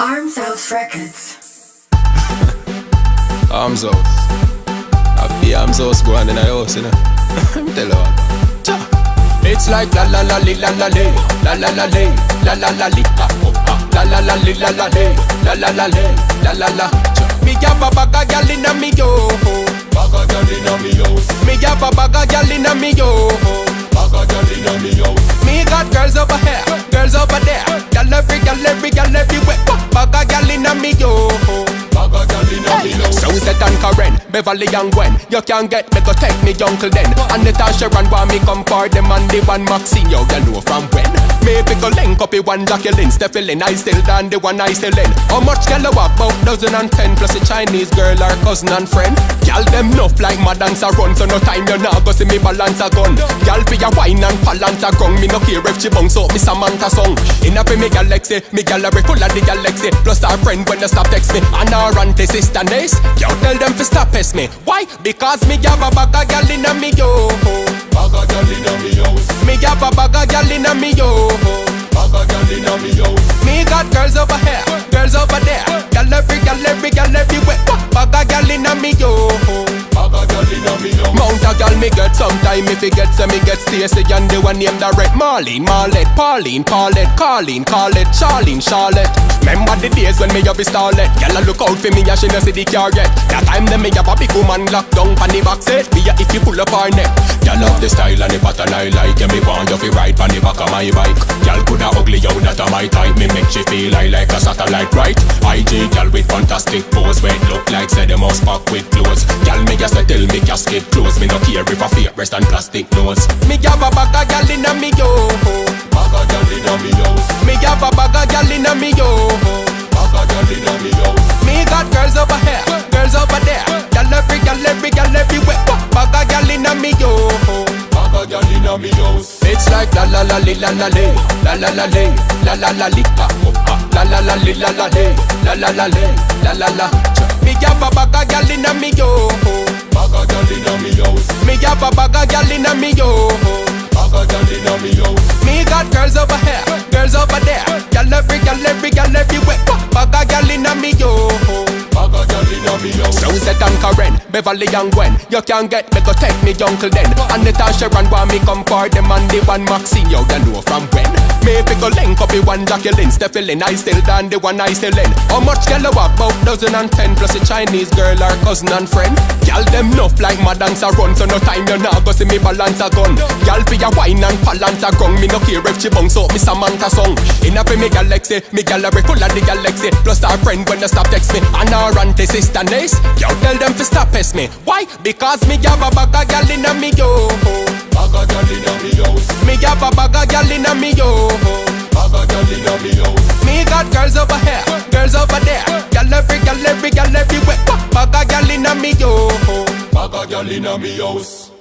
Arms House Records. Arms house. Happy arms house go on in the house, you know. I'm tell you what. Cha. It's like la la la li la la li la la la li la la la li ah, oh, ah. la la la li la la li la la la li la la la. Cha. Me have a bag of gyal inna me yo. Bag a gyal inna me house. Me have a bag of gyal inna me yo. Bag a gyal inna me house. Me got girls over here, girls over there. Gyal every gyal every gyal everywhere. Me yo. House. Sunset and Karen, Beverly and Gwen. You can get me go take me uncle then. And Natasha and want me come for them and the one Maxine Yo, you know from when. Maybe go link up the one Jacqueline Stepheline I still done the one I still in. How much girl you walk about dozen and ten? Plus a Chinese girl or cousin and friend. Girl them enough like my dancer run So no time you now go see me balance a gun. Girl for your wine and balance a gong. Me no care if she bounce up me Samantha song Inna for me galaxy Me gallery full of the galaxy. Plus our friend when you stop text me. And our auntie sister niece Yo tell them to stop pest me Why? Because me have a bag of gal inna me yo Bag a gyal inna me house. Me have a bag of gal inna me yo Bag a gyal inna me house. Me got girls over here, girls over there Gal sometime if it gets me get Stacy and the one named direct. Marlene, Marlette, Pauline, Paulette, Colleen, Carlette, Charlene, Charlotte. Remember the days when me have a starlet? Gal a look out for me and she no see the car yet. That time then me have a big woman locked down pon the back seat Me a if you pull up her neck Gal love the style and the pattern I like. Yeah me want you fi ride pon the back of my bike. Gal coulda ugly yo that a my type. Me make she feel I like a satellite right? IG gal with fantastic pose. Where look like say the most pack with clothes. Gal me just tell me casket close Me no care if a fake breast and plastic nose. Me have a bag of gal inna me yo. Bag a gyal inna me house. Me have a bag of gal inna me yo. Bag a gyal inna me house. Me got girls over here, girls over there. Gal every gal every gal everywhere. Bag of gal inna me yo la la la li la la li La la la li La la la li ah, oh, ah. La la la li la la li La la la li La la la Me have a bag of gal inna me yo Bag a gyal inna me house. Me have a bag of gal inna me yo Bag a gyal inna me house. Me got girls over here, girls over there Gal every gal every gal everywhere Bag of gal inna me yo a house. Sunset and Karen, Beverly and Gwen. You can get me go take me uncle then. And Natasha and want me come for them and the one Maxine Yo, you know from when. Maybe go link up the one Jacqueline Stepheline I still done the one I still in. How much you walk? About dozen and ten. Plus a Chinese girl or cousin and friend. Girl them enough like my dancer run. So no time you now go see me balance a gun. Girl for your wine and balance a gong. Me no care if she bounce up me Samantha song. Inna for me galaxy. Me gallery full of the galaxy. Plus our friend when you stop text me. And our auntie sister niece Yo tell them to stop pest me Why? Because me have a bag of gal inna me yo Bag a gyal inna me house. Me have a bag of gal inna me yo Bag a gyal inna me house. Me got girls over here, girls over there Gal every gal every gal everywhere Bag of gal inna me yo Bag a gyal inna me house.